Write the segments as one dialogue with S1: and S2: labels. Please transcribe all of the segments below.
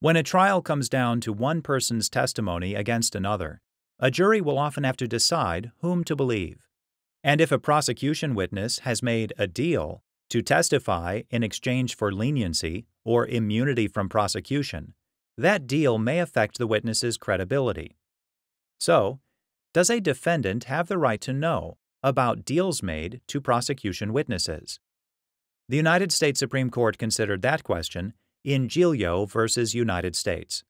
S1: When a trial comes down to one person's testimony against another, a jury will often have to decide whom to believe. And if a prosecution witness has made a deal to testify in exchange for leniency or immunity from prosecution, that deal may affect the witness's credibility. So, does a defendant have the right to know about deals made to prosecution witnesses? The United States Supreme Court considered that question in Giglio v. United States.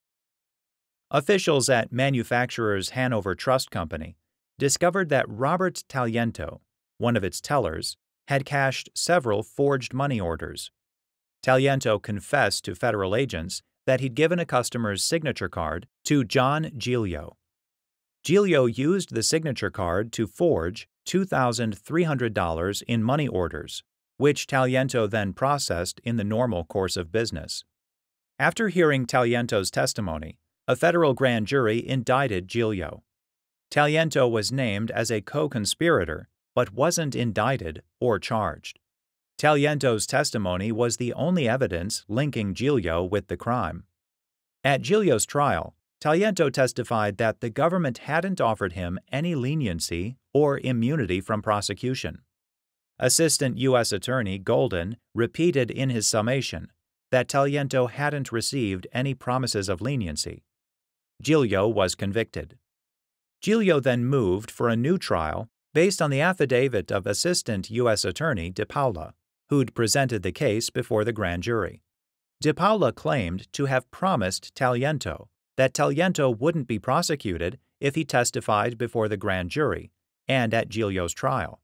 S1: Officials at Manufacturers Hanover Trust Company discovered that Robert Taliento, one of its tellers, had cashed several forged money orders. Taliento confessed to federal agents that he'd given a customer's signature card to John Giglio. Giglio used the signature card to forge $2,300 in money orders, which Taliento then processed in the normal course of business. After hearing Taliento's testimony, a federal grand jury indicted Giglio. Taliento was named as a co conspirator, but wasn't indicted or charged. Taliento's testimony was the only evidence linking Giglio with the crime. At Giglio's trial, Taliento testified that the government hadn't offered him any leniency or immunity from prosecution. Assistant U.S. Attorney Golden repeated in his summation that Taliento hadn't received any promises of leniency. Giglio was convicted. Giglio then moved for a new trial based on the affidavit of Assistant U.S. Attorney DiPaola, who'd presented the case before the grand jury. DiPaola claimed to have promised Taliento that Taliento wouldn't be prosecuted if he testified before the grand jury and at Giglio's trial.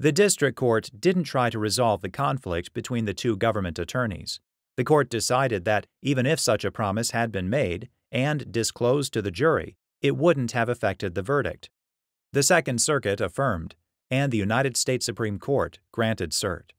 S1: The district court didn't try to resolve the conflict between the two government attorneys. The court decided that even if such a promise had been made and disclosed to the jury, it wouldn't have affected the verdict. The Second Circuit affirmed, and the United States Supreme Court granted cert.